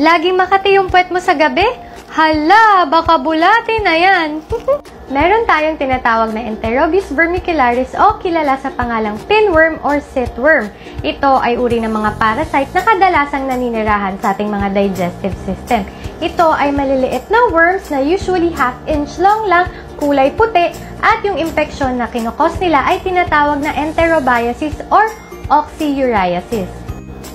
Laging makati yung puwet mo sa gabi? Hala, baka bulate na yan. Meron tayong tinatawag na Enterobis vermicularis o kilala sa pangalang pinworm or sitworm. Ito ay uri ng mga parasite na kadalasang naninirahan sa ating mga digestive system. Ito ay maliliit na worms na usually half inch long lang, kulay puti, at yung infection na kinukos nila ay tinatawag na enterobiasis or oxyuriasis.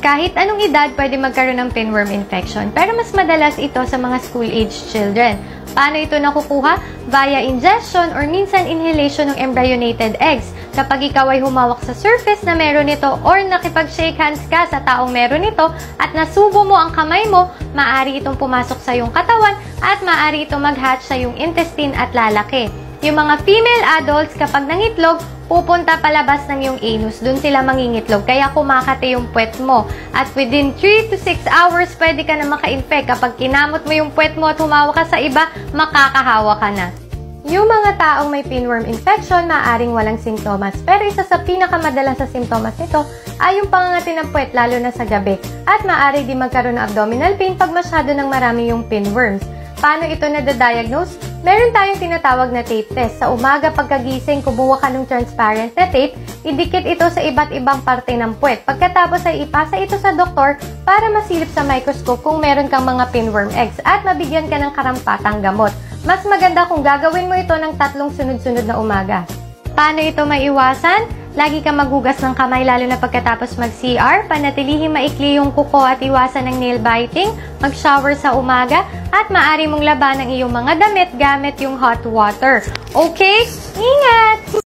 Kahit anong edad pwede magkaroon ng pinworm infection, pero mas madalas ito sa mga school-age children. Paano ito nakukuha? Via ingestion or minsan inhalation ng embryonated eggs. Kapag ikaw ay humawak sa surface na meron nito or nakipag-shake hands ka sa taong meron nito at nasubo mo ang kamay mo, maaari itong pumasok sa iyong katawan at maaari itong mag-hatch sa iyong intestine at lalaki. Yung mga female adults, kapag nangitlog, pupunta palabas ng yung anus. Doon sila mangingitlog. Kaya kumakate yung puwet mo. At within 3 to 6 hours, pwede ka na maka-infect. Kapag kinamot mo yung puwet mo at humawa ka sa iba, makakahawa ka na. Yung mga taong may pinworm infection, maaring walang simptomas. Pero isa sa pinakamadalas sa simptomas nito ay yung pangangati ng puwet, lalo na sa gabi. At maaari din magkaroon ng abdominal pain pag masyado ng marami yung pinworms. Paano ito na-diagnose? Meron tayong tinatawag na tape test. Sa umaga pagkagising, kumuha ka ng transparent na tape, idikit ito sa iba't ibang parte ng puwet. Pagkatapos ay ipasa ito sa doktor para masilip sa microscope kung meron kang mga pinworm eggs at mabigyan ka ng karampatang gamot. Mas maganda kung gagawin mo ito ng tatlong sunod-sunod na umaga. Paano ito maiwasan? Lagi kang maghugas ng kamay lalo na pagkatapos mag-CR, panatilihin maikli yung kuko at iwasan ng nail biting, mag-shower sa umaga, at maaari mong laban ang iyong mga damit gamit yung hot water. Okay? Ingat!